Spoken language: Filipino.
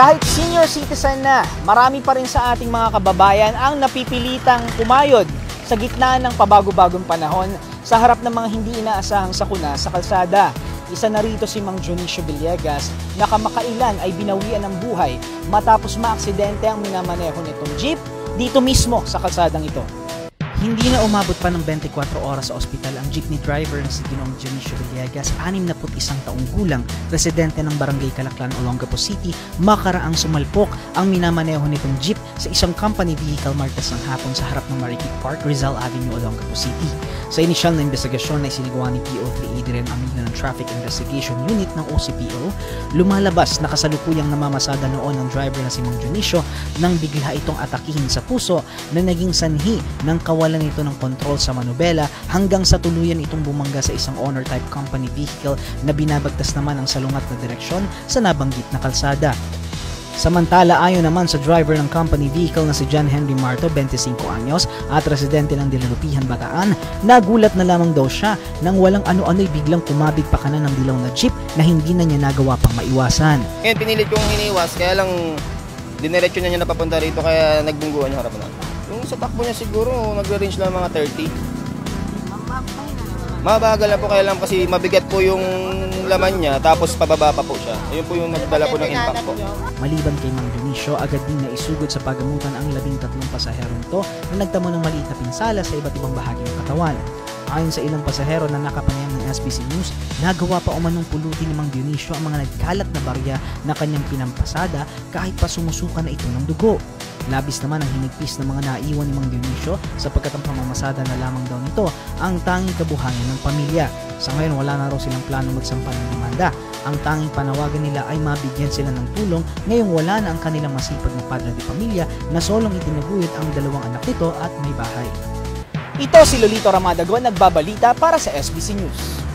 Kahit senior citizen na, marami pa rin sa ating mga kababayan ang napipilitang kumayod sa gitna ng pabago-bagong panahon sa harap ng mga hindi inaasahang sakuna sa kalsada. Isa na rito si Mang Junicio Villegas na kamakailan ay binawian ng buhay matapos maaksidente ang minamaneho nitong jeep dito mismo sa kalsadang ito. Hindi na umabot pa ng 24 oras sa ospital ang jeepney driver na si Ginoong Dionisio Villegas, 61 taong gulang, residente ng Barangay Calaclan, Olongapo City, makaraang sumalpok ang minamaneho nitong jeep sa isang company vehicle martes ng hapon sa harap ng Marikit Park, Rizal Avenue, Olongapo City. Sa inisyal na investigasyon na isinagawa ni PO3 Adrian Amigo ng Traffic Investigation Unit ng OCPO, lumalabas na kasalukuyang namamasada noon ng driver na si Mang Dionisio nang bigla itong atakihin sa puso na naging sanhi ng kawalan nawalan ito ng kontrol sa manubela hanggang sa tuluyan itong bumangga sa isang owner type company vehicle na binabagtas naman ang salungat na direksyon sa nabanggit na kalsada. Samantala, ayon naman sa driver ng company vehicle na si John Henry Marto, 25 anyos, at residente ng Dilalupihan, Bataan, nagulat na lamang daw siya nang walang ano-ano'y biglang kumabig pa kanan ng dilaw na jeep na hindi na niya nagawa pang maiwasan. Ngayon, pinilit kong iniwas, kaya lang diniretso na niya napapunta rito, kaya nagbungguan yung harapan natin. Yung sa takbo niya siguro, nagre-range lang mga 30. Mabagal na po kaya lang kasi mabigat po yung laman niya tapos pababa pa po siya. Ayun po yung nagdala po ng impact po. Maliban kay Mang Dionisio, agad din naisugod sa pagamutan ang labing tatlong pasahero nito na nagtamo ng maliit na pinsala sa iba't ibang bahagi ng katawan. Ayon sa ilang pasahero na nakapanayam ng SBC News, nagawa pa umanong pulutin ni Mang Dionisio ang mga nagkalat na barya na kanyang pinampasada kahit pa sumusuka na ito ng dugo. Labis naman ang hinigpis ng mga naiwan ni Mang Dionisio sapagkat ang pamamasada na lamang daw nito ang tanging kabuhayan ng pamilya. Sa ngayon wala na raw silang plano magsampa ng demanda. Ang tanging panawagan nila ay mabigyan sila ng tulong ngayong wala na ang kanilang masipag na padre de pamilya na solong itinaguyod ang dalawang anak nito at may bahay. Ito si Lolito Ramadago nagbabalita para sa SBC News.